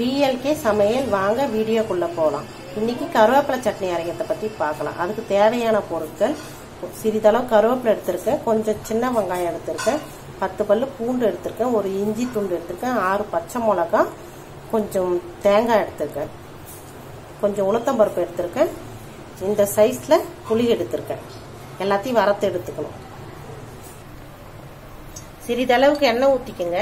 PLK சமையல் வாங்க வீடியோக்குள்ளே போகலாம் இன்றைக்கி கருவேப்பிலை சட்னி அரைக்கிறத பற்றி பார்க்கலாம். அதுக்கு தேவையான பொருட்கள் சிறிதளவு கருவேப்பிலை எடுத்திருக்கேன். கொஞ்சம் சின்ன வெங்காயம் எடுத்திருக்கேன். பத்து பல் பூண்டு எடுத்திருக்கேன். ஒரு இஞ்சி துண்டு எடுத்திருக்கேன். ஆறு பச்சை மிளகா கொஞ்சம் தேங்காய் எடுத்திருக்கேன். கொஞ்சம் உளுத்தம்பருப்பு எடுத்திருக்கேன். இந்த சைஸில் புளி எடுத்திருக்கேன். எல்லாத்தையும் வறுத்து எடுத்துக்கணும். சிறிதளவுக்கு எண்ணெய் ஊற்றிக்கோங்க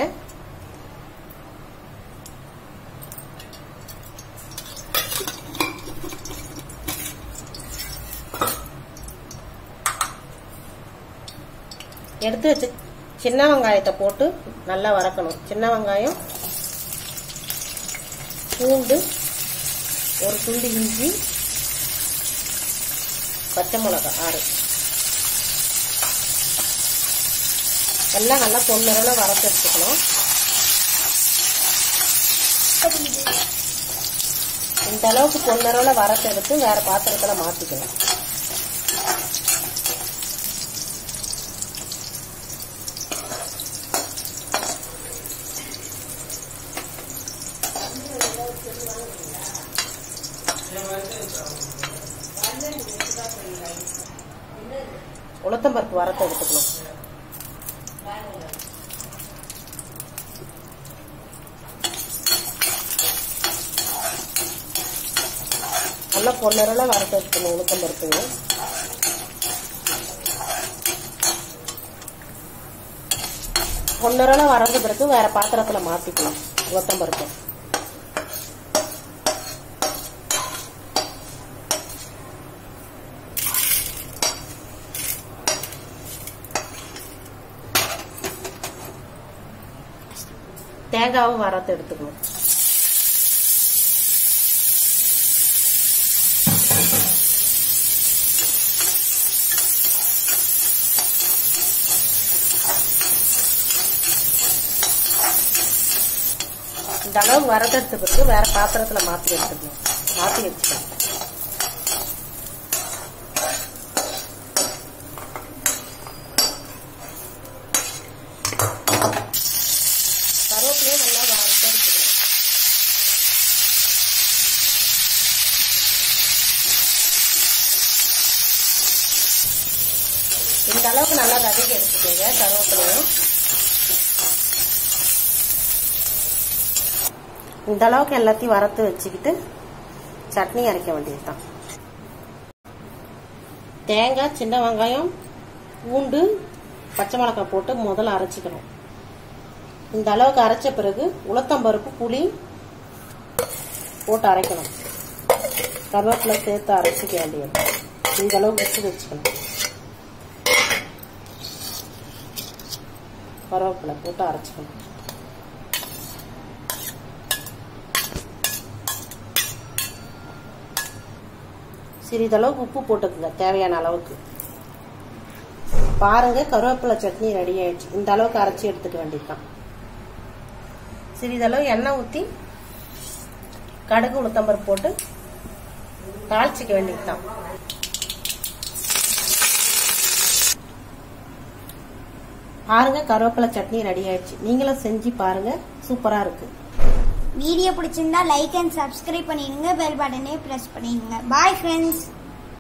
எடுத்து வச்சு சின்ன வெங்காயத்தை போட்டு நல்லா வதக்கணும். சின்ன வெங்காயம் பூண்டு ஒரு துண்டு இஞ்சி பச்சை மிளகா ஆறு. எல்லாம் நல்லா பொன்னிறல வறுத்து எடுத்துக்கணும். இந்த அளவுக்கு பொன்னிறல வறுத்து எடுத்து வேற பாத்திரத்துல மாத்திக்கணும். உளுத்தம்பருப்பு வரத்தை எடுத்துக்கணும். நல்லா பொன்னரல வரத்தை எடுத்துக்கணும் உளுத்தம்பருப்புங்க பொன்னரல வறந்த பிறகு வேற பாத்திரத்துல மாத்திக்கலாம் உளுத்தம்பருப்பு தேங்காவும் வரத்தை எடுத்துக்கணும். இந்த அளவு வறுத்தெடுத்த பிறகு வேற பாத்திரத்துல மாத்தி எடுத்துக்கணும். மாத்தி எடுத்துக்கணும். இந்த அளவுக்கு நல்லா வதக்கி எடுத்துக்கோங்க கருவேப்பிலையும். இந்த அளவுக்கு எல்லாத்தையும் வறுத்து வச்சுக்கிட்டு சட்னி அரைக்க வேண்டியதுதான். தேங்காய் சின்ன வெங்காயம் பூண்டு பச்சை மிளகாய் போட்டு முதல்ல அரைச்சிக்கணும். இந்த அளவுக்கு அரைச்ச பிறகு உளுத்தம்பருப்பு புளி போட்டு அரைக்கணும். கருவேப்பிலை சேர்த்து அரைச்சிக்க வேண்டியது. இந்த அளவுக்கு வச்சு வச்சுக்கணும். கருவேப்பிலை போட்டு அரைச்சிக்கணும். சிறிதளவுக்கு உப்பு போட்டுக்குங்க தேவையான அளவுக்கு. பாருங்க கருவேப்பிலை சட்னி ரெடி ஆயிடுச்சு. இந்த அளவுக்கு அரைச்சி எடுத்துக்க வேண்டியதுதான். சிறிதளவு எண்ணெய் ஊற்றி கடுகு உளுத்தம்பருப்பு போட்டு தாளிச்சிக்க வேண்டியதுதான். பாருங்க கருவேப்பிலை சட்னி ரெடி ஆயிடுச்சு. நீங்களும் செஞ்சு பாருங்க சூப்பரா இருக்கு. வீடியோ பிடிச்சிருந்தா லைக் அண்ட் சப்ஸ்கிரைப் பண்ணிடுங்க. பெல் பட்டனே பிரஸ் பண்ணிடுங்க. Bye friends